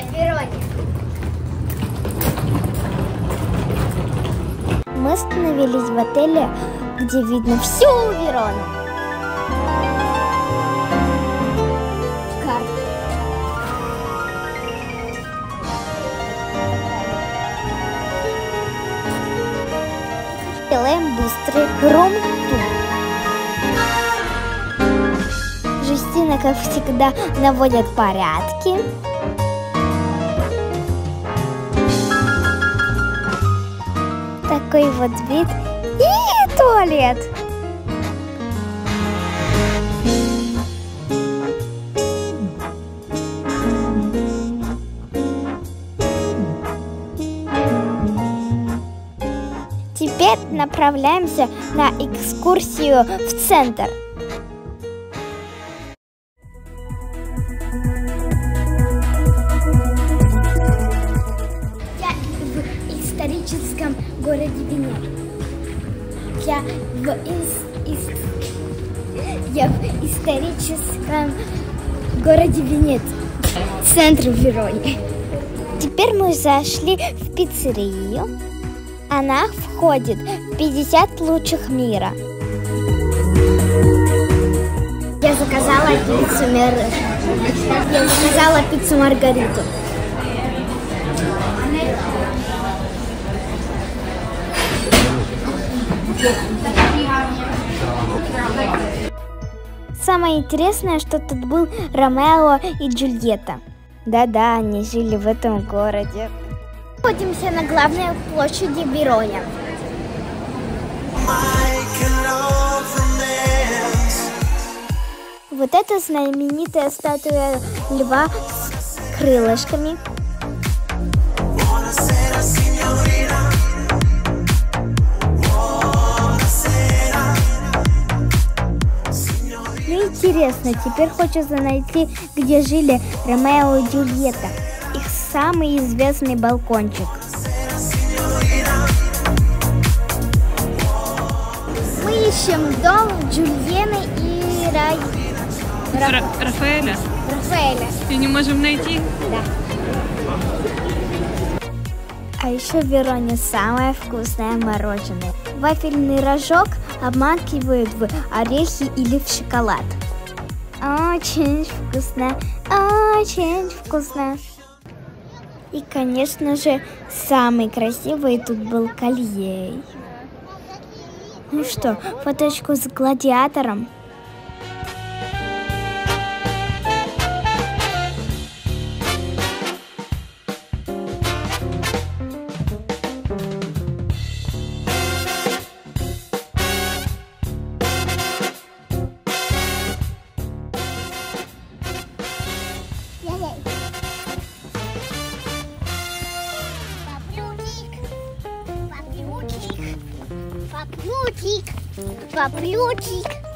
Вероне. Мы остановились в отеле, где видно всю Верону. Карта. Делаем быстрый рум-тур. Жестина, как всегда, наводят порядки. Такой вот вид. И туалет. Теперь направляемся на экскурсию в центр. Я в, ис- ис- я в историческом городе Венеция. Центр Верони. Теперь мы зашли в пиццерию. Она входит в 50 лучших мира. Я заказала пиццу Мер... Я заказала пиццу Маргариту. Самое интересное, что тут был Ромео и Джульетта. Да-да, они жили в этом городе. Находимся на главной площади Вероня. Вот это знаменитая статуя льва с крылышками. Интересно, теперь хочется найти, где жили Ромео и Джульетта. Их самый известный балкончик. Мы ищем дом Джульены и Рай... Ра- Рафаэля. Рафаэля. И не можем найти. Да. А еще в Вероне самое вкусное мороженое. Вафельный рожок обмакивают в орехи или в шоколад. Очень вкусно, очень вкусно. И, конечно же, самый красивый тут был колье. Ну что, фоточку с гладиатором? Паплютик, паплютик.